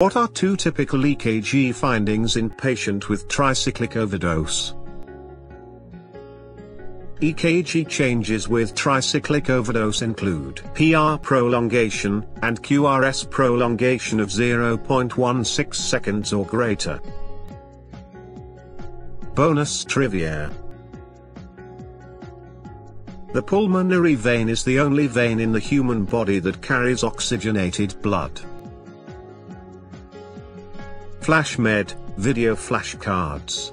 What are two typical EKG findings in patient with tricyclic overdose? EKG changes with tricyclic overdose include PR prolongation and QRS prolongation of 0.16 seconds or greater. Bonus trivia. The pulmonary vein is the only vein in the human body that carries oxygenated blood. FlashMed, video flashcards.